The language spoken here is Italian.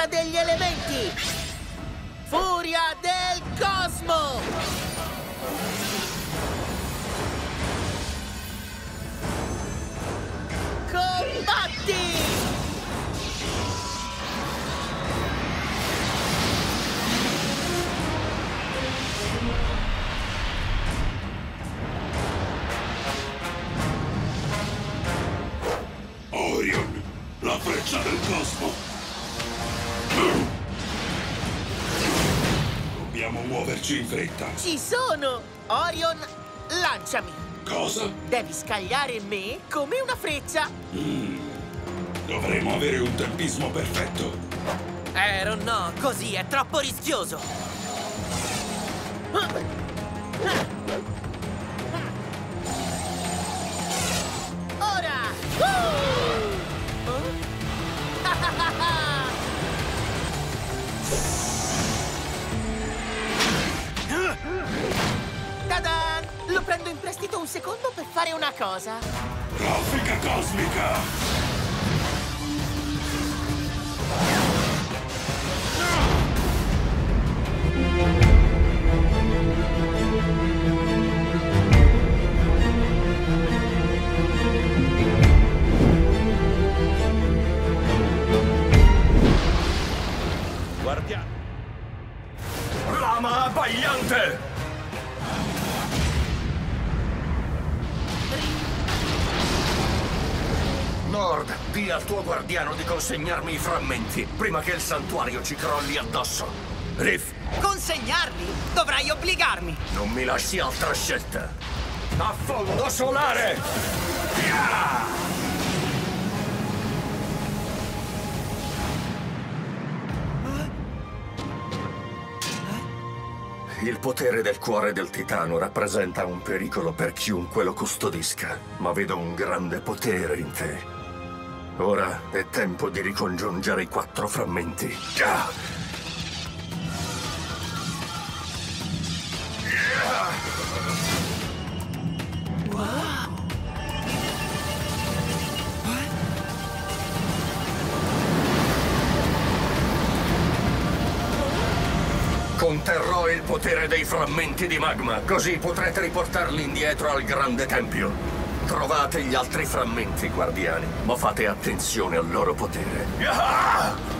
forza degli elementi! Furia del cosmo! Combatti! La freccia del cosmo! Dobbiamo muoverci in fretta. Ci sono! Orion, lanciami! Cosa? Devi scagliare me come una freccia! Dovremo avere un tempismo perfetto. Aaron, no, così è troppo rischioso. Lo prendo in prestito un secondo per fare una cosa. Raffica cosmica! Guardiamo. Lama abbagliante! Nord, di al tuo guardiano di consegnarmi i frammenti prima che il santuario ci crolli addosso. Riff, Consegnarli? Dovrai obbligarmi. non mi lasci altra scelta. Affondo solare! Yeah! Il potere del cuore del titano rappresenta un pericolo per chiunque lo custodisca, ma vedo un grande potere in te. Ora è tempo di ricongiungere i quattro frammenti. Ah! Conterrò il potere dei frammenti di magma, così potrete riportarli indietro al grande tempio. Trovate gli altri frammenti, guardiani, ma fate attenzione al loro potere. Ah!